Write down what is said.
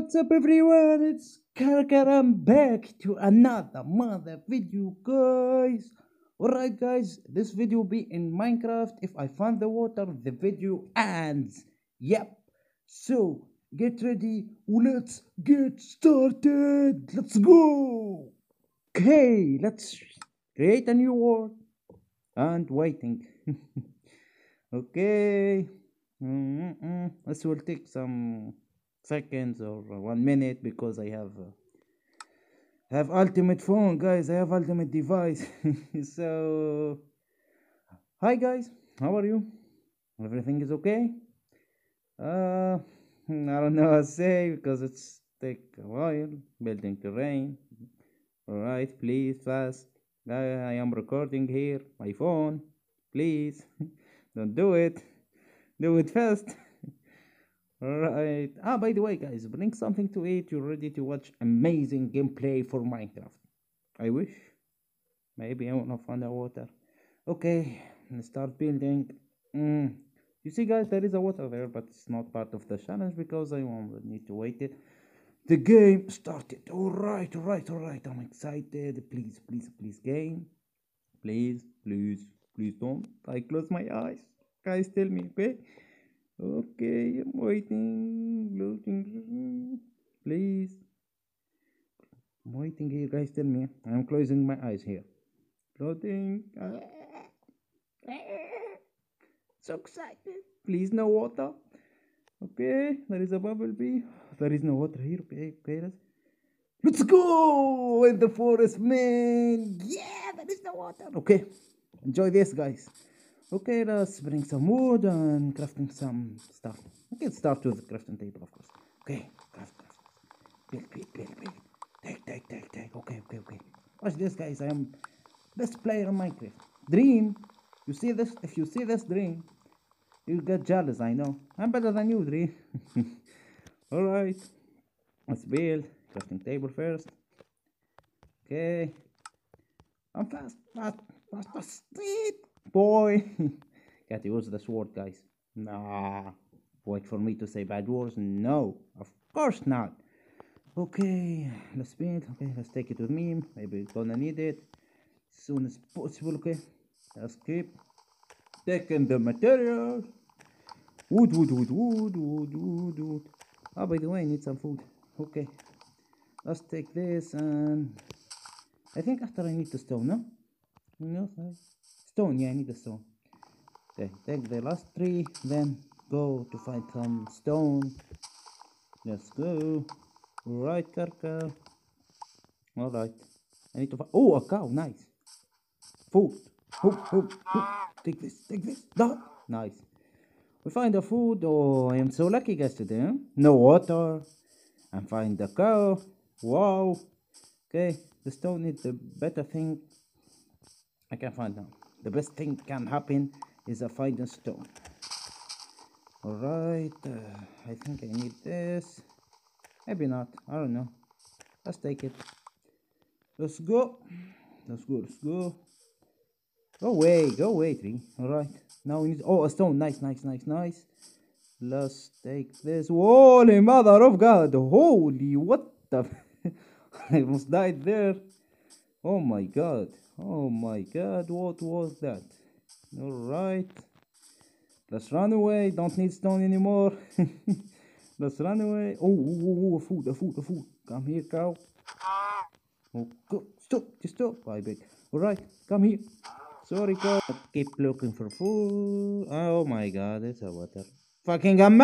what's up everyone? It's Karkar. I'm back to another mother video, guys. Alright, guys, this video will be in Minecraft. If I find the water, the video ends. Yep. So, get ready. Let's get started. Let's go. Okay, let's create a new world. And waiting. okay. Mm-mm. This will take some seconds or one minute because I have uh, have ultimate phone, guys. I have ultimate device. so, hi guys, how are you? Everything is okay? Uh, I don't know what to say because it's take a while building terrain. Alright, please fast. I, I am recording here. My phone, please don't do it. Do it fast. Alright. Ah, by the way, guys, bring something to eat. You're ready to watch amazing gameplay for Minecraft. I wish. Maybe I wanna find the water. Okay, start building. Mm. You see, guys, there is a water there, but it's not part of the challenge because I won't need to wait it. The game started. Alright, alright, alright. I'm excited. Please, please, please, game. Please, please, please don't. I close my eyes. Guys, tell me, okay? Okay, I'm waiting. Loading. Please. I'm waiting here, guys. Tell me. I'm closing my eyes here. Loading. So excited. Please, no water. Okay, there is a bubble bee. There is no water here. Okay, okay, let's. Let's go in the forest, man. Yeah, there is no water. Okay, enjoy this, guys. Okay, let's bring some wood and crafting some stuff. We can start with the crafting table, of course. Okay, craft, craft. Build, build, build, build. Take, take, take, take. Okay, okay, okay. Watch this, guys. I am best player in Minecraft. Dream. You see this? If you see this dream, you get jealous, I know. I'm better than you, Dream. Alright. Let's build. Crafting table first. Okay. I'm fast, fast, fast, fast. Boy. Can't use the sword, guys. Nah. Wait for me to say bad words? No. Of course not. Okay. Let's build. Okay, let's take it with me. Maybe we're gonna need it as soon as possible. Okay. Let's keep taking the material. Wood, wood, wood, wood, wood, wood, wood. Oh, by the way, I need some food. Okay. Let's take this and I think after I need the stone, no? No, sorry. Stone, yeah, I need the stone. Okay, take the last three, then go to find some stone. Let's go. Right, Karka. Alright. I need to find. Oh, a cow, nice. Food. Food, food, food. Take this, take this. No. Nice. We find the food. Oh, I am so lucky, guys, today. Huh? No water. And find the cow. Wow. Okay, the stone is the better thing I can find now. The best thing can happen is a stone. Alright, uh, I think I need this. Maybe not, I don't know. Let's take it. Let's go. Let's go, let's go. Go away, go away, tree. Alright, now we need. Oh, a stone. Nice, nice, nice, nice. Let's take this. Holy mother of God. Holy, what the. I almost died there. Oh my god. Oh my god, what was that? Alright. Let's run away. Don't need stone anymore. Let's run away. Oh, oh, oh, oh, oh food, a food, a food. Come here, cow. Oh, go. Stop, just stop. I beg. Alright, come here. Sorry, cow. Keep looking for food. Oh my god, it's a water. Fucking amazing.